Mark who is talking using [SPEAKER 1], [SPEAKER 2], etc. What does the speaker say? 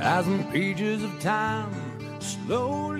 [SPEAKER 1] as the pages of time slowly.